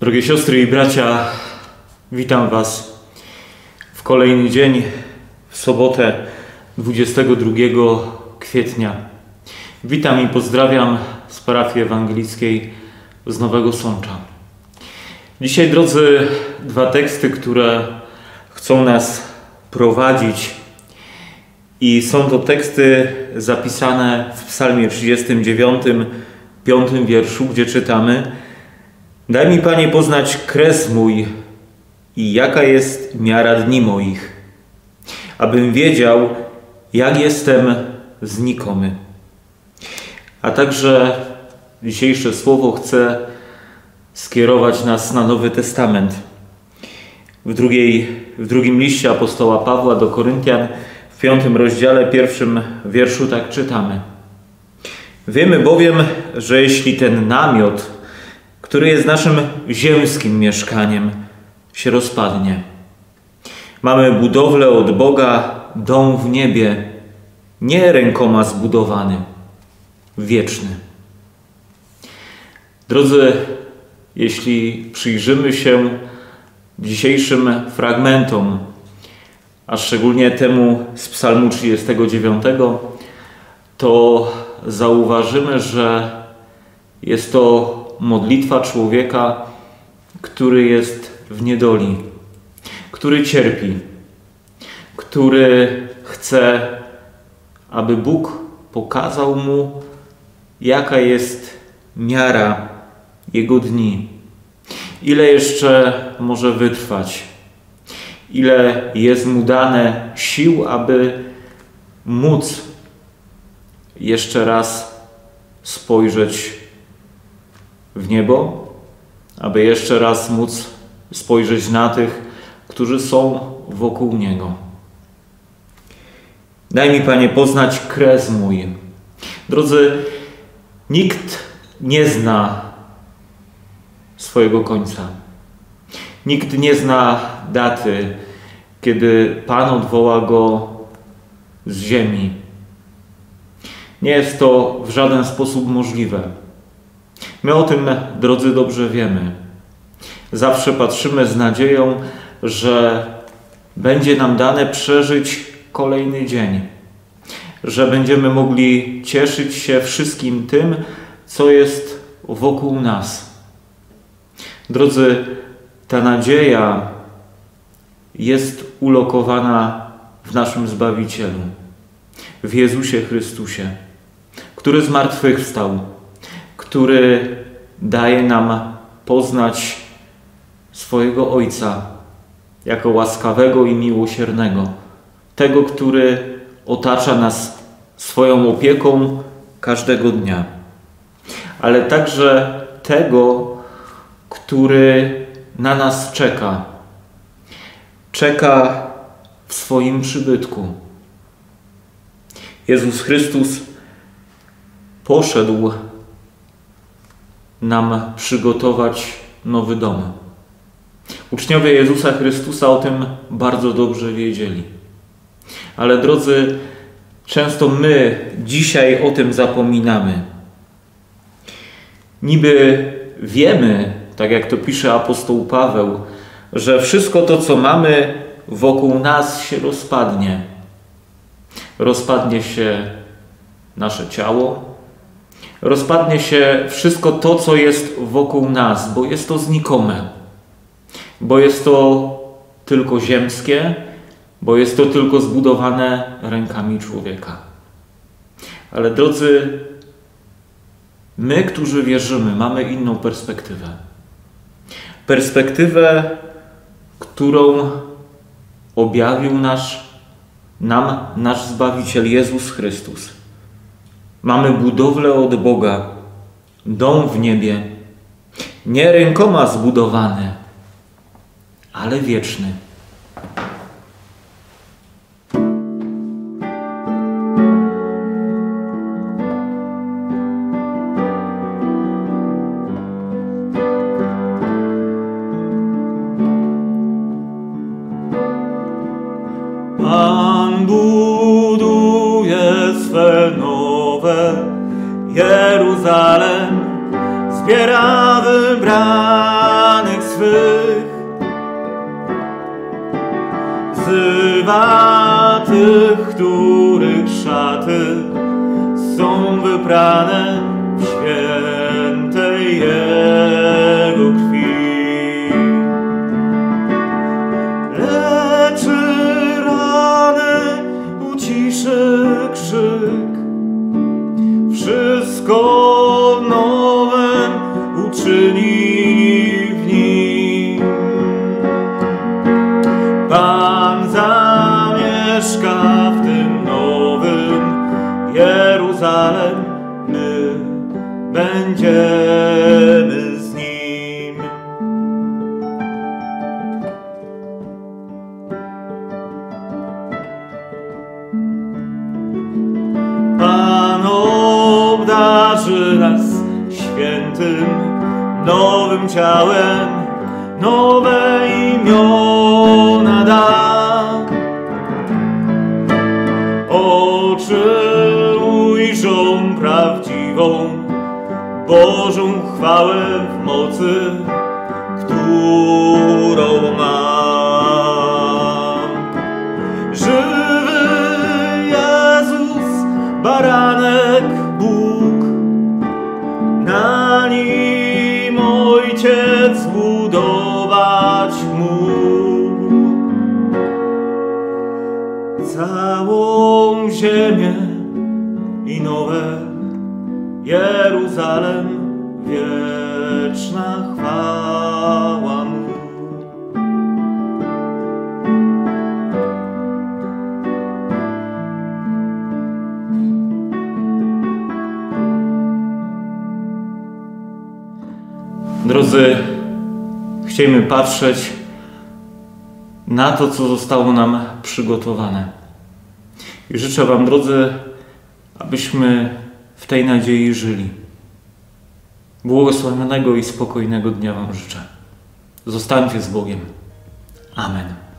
Drogie siostry i bracia, witam Was w kolejny dzień, w sobotę 22 kwietnia. Witam i pozdrawiam z parafii ewangelickiej z Nowego Sącza. Dzisiaj, drodzy, dwa teksty, które chcą nas prowadzić i są to teksty zapisane w Psalmie 39, piątym wierszu, gdzie czytamy: Daj mi, Panie, poznać kres mój i jaka jest miara dni moich, abym wiedział, jak jestem znikomy. A także dzisiejsze słowo chce skierować nas na Nowy Testament. W, drugiej, w drugim liście apostoła Pawła do Koryntian, w piątym rozdziale, pierwszym wierszu tak czytamy. Wiemy bowiem, że jeśli ten namiot, który jest naszym ziemskim mieszkaniem, się rozpadnie, mamy budowlę od Boga, dom w niebie, nie rękoma zbudowany, wieczny. Drodzy, jeśli przyjrzymy się dzisiejszym fragmentom, a szczególnie temu z Psalmu 39, to zauważymy, że jest to modlitwa człowieka, który jest w niedoli, który cierpi, który chce, aby Bóg pokazał mu, jaka jest miara jego dni, ile jeszcze może wytrwać, ile jest mu dane sił, aby móc jeszcze raz spojrzeć w niebo, aby jeszcze raz móc spojrzeć na tych, którzy są wokół Niego. Daj mi, Panie, poznać kres mój. Drodzy, nikt nie zna swojego końca. Nikt nie zna daty, kiedy Pan odwoła go z ziemi. Nie jest to w żaden sposób możliwe. My o tym, drodzy, dobrze wiemy. Zawsze patrzymy z nadzieją, że będzie nam dane przeżyć kolejny dzień, że będziemy mogli cieszyć się wszystkim tym, co jest wokół nas. Drodzy, ta nadzieja jest ulokowana w naszym Zbawicielu, w Jezusie Chrystusie, który zmartwychwstał, który daje nam poznać swojego Ojca jako łaskawego i miłosiernego, tego, który otacza nas swoją opieką każdego dnia, ale także tego, który na nas czeka. Czeka w swoim przybytku. Jezus Chrystus poszedł nam przygotować nowy dom. Uczniowie Jezusa Chrystusa o tym bardzo dobrze wiedzieli. Ale drodzy, często my dzisiaj o tym zapominamy. Niby wiemy, tak jak to pisze apostoł Paweł, że wszystko to, co mamy wokół nas, się rozpadnie. Rozpadnie się nasze ciało, rozpadnie się wszystko to, co jest wokół nas, bo jest to znikome, bo jest to tylko ziemskie, bo jest to tylko zbudowane rękami człowieka. Ale drodzy, my, którzy wierzymy, mamy inną perspektywę. Perspektywę, którą objawił nasz, nam nasz Zbawiciel Jezus Chrystus. Mamy budowlę od Boga, dom w niebie, nie rękoma zbudowany, ale wieczny. Których szaty są wyprane w świętej Jego krwi. Leczy rany, uciszy krzyk, wszystko nowym uczyni nowym ciałem, nowe imiona da. Oczy ujrzą prawdziwą Bożą chwałę w mocy, którą mam. Żywy Jezus, baranek Bóg, na nim Całą ziemię i nowe Jeruzalem, wieczna chwała Mu. Drodzy, chcielibyśmy patrzeć na to, co zostało nam przygotowane. I życzę Wam, drodzy, abyśmy w tej nadziei żyli. Błogosławionego i spokojnego dnia Wam życzę. Zostańcie z Bogiem. Amen.